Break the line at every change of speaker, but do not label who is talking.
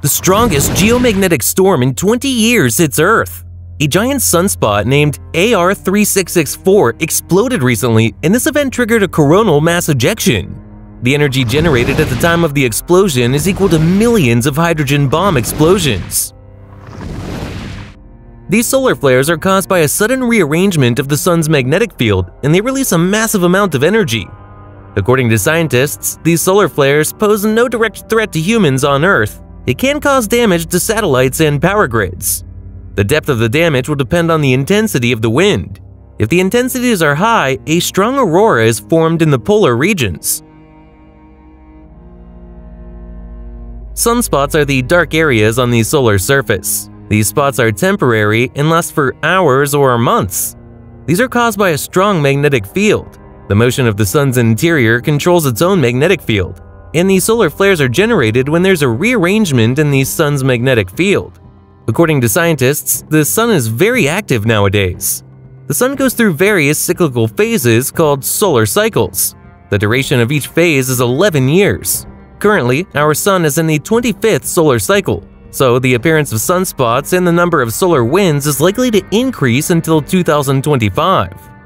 The strongest geomagnetic storm in 20 years hits Earth. A giant sunspot named AR3664 exploded recently, and this event triggered a coronal mass ejection. The energy generated at the time of the explosion is equal to millions of hydrogen bomb explosions. These solar flares are caused by a sudden rearrangement of the sun's magnetic field, and they release a massive amount of energy. According to scientists, these solar flares pose no direct threat to humans on Earth. It can cause damage to satellites and power grids. The depth of the damage will depend on the intensity of the wind. If the intensities are high, a strong aurora is formed in the polar regions. Sunspots are the dark areas on the solar surface. These spots are temporary and last for hours or months. These are caused by a strong magnetic field. The motion of the sun's interior controls its own magnetic field, and these solar flares are generated when there's a rearrangement in the sun's magnetic field. According to scientists, the sun is very active nowadays. The sun goes through various cyclical phases called solar cycles. The duration of each phase is 11 years. Currently, our sun is in the 25th solar cycle, so the appearance of sunspots and the number of solar winds is likely to increase until 2025.